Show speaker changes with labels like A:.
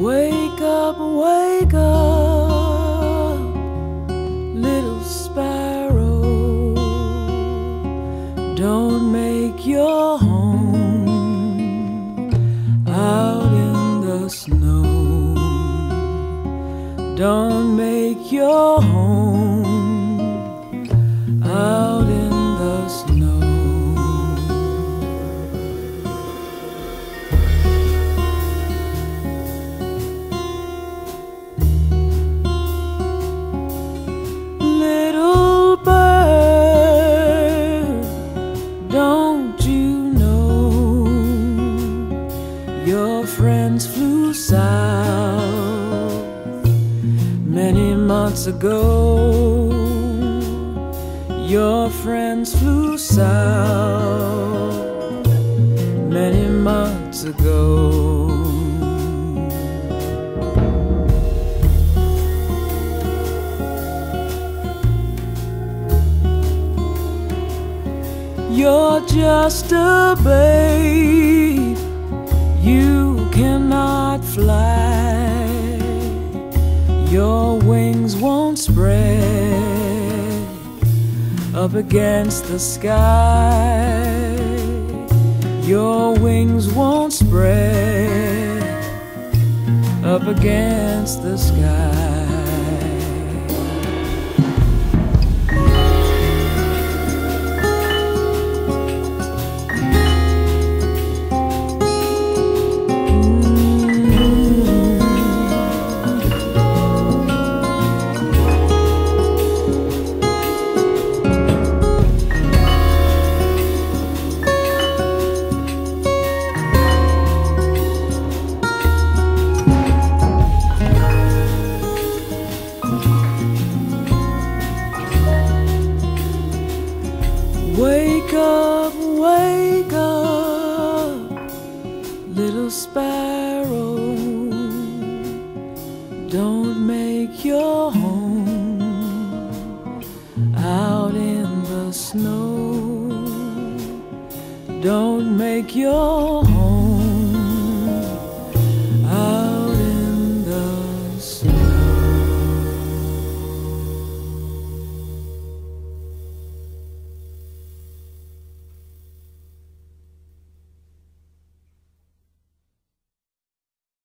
A: Wake up, wake up, little sparrow. Don't make your home out in the snow. Don't make your home out friends flew south many months ago? Your friends flew south many months ago. You're just a babe, you cannot fly. Your wings won't spread up against the sky. Your wings won't spread up against the sky. Up, wake up, little sparrow. Don't make your home out in the snow. Don't make your